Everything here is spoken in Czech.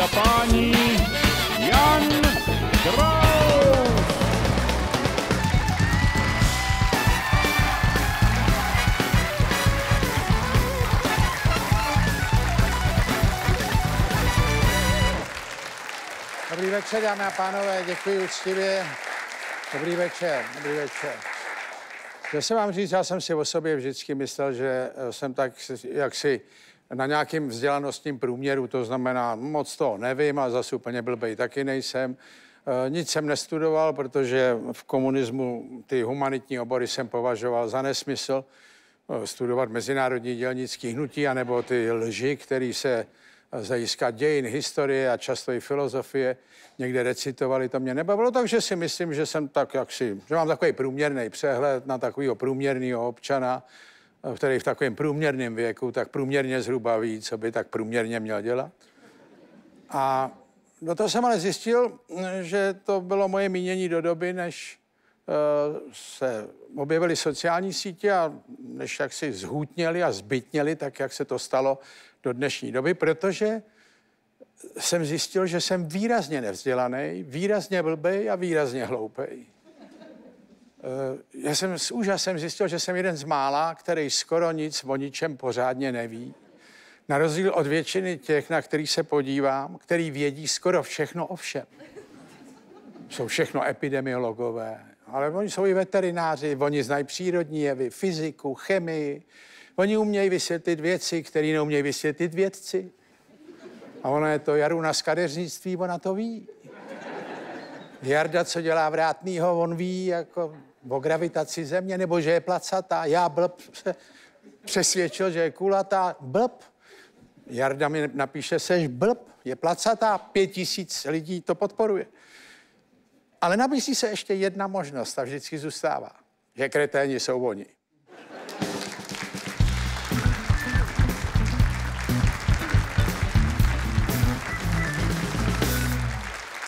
a páni, Jan Kraus. Dobrý večer, dámy a pánové, děkuji úctivě. Dobrý večer, dobrý večer. Chtěl jsem vám říct, já jsem si o sobě vždycky myslel, že jsem tak jaksi na nějakým vzdělanostním průměru, to znamená, moc toho nevím a zase úplně blbej taky nejsem. Eh, nic jsem nestudoval, protože v komunismu ty humanitní obory jsem považoval za nesmysl eh, studovat mezinárodní dělnický hnutí, anebo ty lži, které se z dějin, historie a často i filozofie někde recitovali, to mě nebavilo, takže si myslím, že jsem tak jaksi, že mám takový průměrný přehled na takového průměrného občana, který v takovém průměrném věku tak průměrně zhruba ví, co by tak průměrně měl dělat. A do toho jsem ale zjistil, že to bylo moje mínění do doby, než uh, se objevily sociální sítě a než jak si zhutněli a zbytněli, tak jak se to stalo do dnešní doby, protože jsem zjistil, že jsem výrazně nevzdělaný, výrazně blbej a výrazně hloupej. Eh, já jsem s úžasem zjistil, že jsem jeden z mála, který skoro nic o ničem pořádně neví. Na rozdíl od většiny těch, na který se podívám, který vědí skoro všechno o všem. Jsou všechno epidemiologové, ale oni jsou i veterináři, oni znají přírodní jevy, fyziku, chemii. Oni umějí vysvětlit věci, které neumějí vysvětlit vědci. A ono je to Jaruna z kadeřnictví, ona to ví. Jarda, co dělá vrátnýho, on ví jako o gravitaci země, nebo že je placatá. Já blb se přesvědčil, že je kulatá. Blb. Jarda mi napíše, seš blb, je placatá, pět tisíc lidí to podporuje. Ale nabízí se ještě jedna možnost a vždycky zůstává, že kreténi jsou oni.